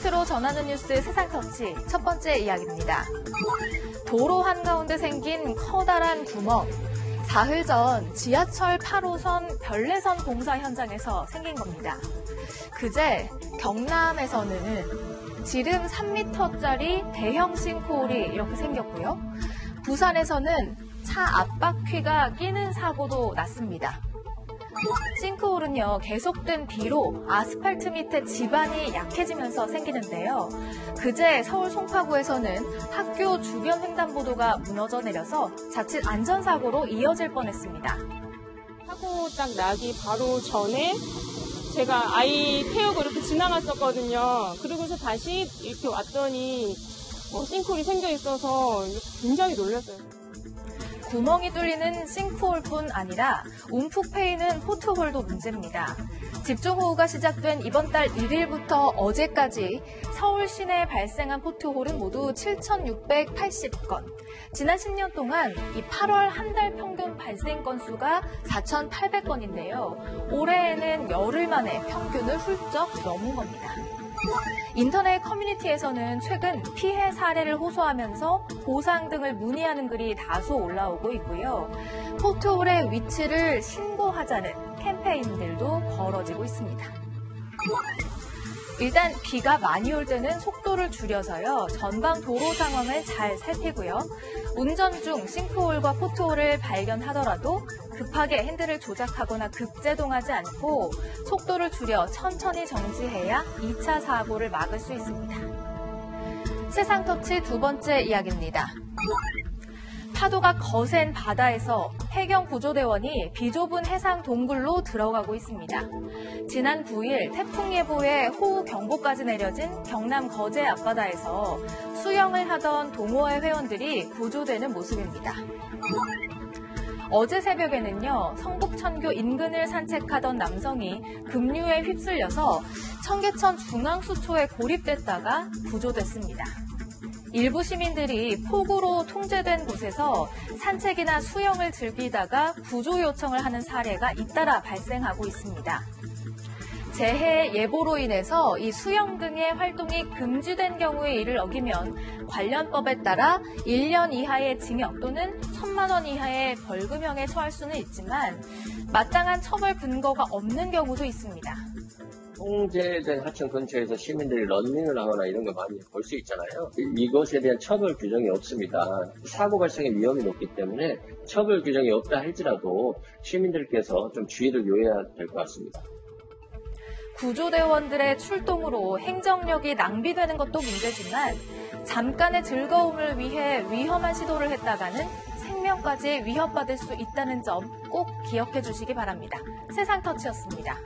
끝으로 전하는 뉴스 세상 터치 첫 번째 이야기입니다. 도로 한가운데 생긴 커다란 구멍. 사흘 전 지하철 8호선 별내선 공사 현장에서 생긴 겁니다. 그제 경남에서는 지름 3m짜리 대형 싱크홀이 이렇게 생겼고요. 부산에서는 차 앞바퀴가 끼는 사고도 났습니다. 싱크홀은요, 계속된 비로 아스팔트 밑에 지반이 약해지면서 생기는데요. 그제 서울 송파구에서는 학교 주변 횡단보도가 무너져 내려서 자칫 안전사고로 이어질 뻔했습니다. 사고 딱 나기 바로 전에 제가 아이 태우고 이렇게 지나갔었거든요. 그러고서 다시 이렇게 왔더니 뭐 싱크홀이 생겨 있어서 굉장히 놀랐어요. 구멍이 뚫리는 싱크홀뿐 아니라 움푹 패이는 포트홀도 문제입니다. 집중호우가 시작된 이번 달 1일부터 어제까지 서울 시내에 발생한 포트홀은 모두 7,680건. 지난 10년 동안 이 8월 한 달 평균 발생 건수가 4,800건인데요. 올해에는 열흘 만에 평균을 훌쩍 넘은 겁니다. 인터넷 커뮤니티에서는 최근 피해 사례를 호소하면서 보상 등을 문의하는 글이 다소 올라오고 있고요. 포트홀의 위치를 신고하자는 캠페인들도 벌어지고 있습니다. 일단 비가 많이 올 때는 속도를 줄여서요. 전방 도로 상황을 잘 살피고요. 운전 중 싱크홀과 포트홀을 발견하더라도 급하게 핸들을 조작하거나 급제동하지 않고 속도를 줄여 천천히 정지해야 2차 사고를 막을 수 있습니다. 세상 터치 두 번째 이야기입니다. 파도가 거센 바다에서 해경 구조대원이 비좁은 해상 동굴로 들어가고 있습니다. 지난 9일 태풍 예보에 호우 경보까지 내려진 경남 거제 앞바다에서 수영을 하던 동호회 회원들이 구조되는 모습입니다. 어제 새벽에는요, 성북천교 인근을 산책하던 남성이 급류에 휩쓸려서 청계천 중앙수초에 고립됐다가 구조됐습니다. 일부 시민들이 폭우로 통제된 곳에서 산책이나 수영을 즐기다가 구조 요청을 하는 사례가 잇따라 발생하고 있습니다. 재해 예보로 인해서 이 수영 등의 활동이 금지된 경우에 이를 어기면 관련법에 따라 1년 이하의 징역 또는 1천만 원 이하의 벌금형에 처할 수는 있지만 마땅한 처벌 근거가 없는 경우도 있습니다. 통제된 하천 근처에서 시민들이 런닝을 하거나 이런 거 많이 볼 수 있잖아요. 이것에 대한 처벌 규정이 없습니다. 사고 발생의 위험이 높기 때문에 처벌 규정이 없다 할지라도 시민들께서 좀 주의를 요해야 될 것 같습니다. 구조대원들의 출동으로 행정력이 낭비되는 것도 문제지만 잠깐의 즐거움을 위해 위험한 시도를 했다가는 생명까지 위협받을 수 있다는 점 꼭 기억해 주시기 바랍니다. 세상 터치였습니다.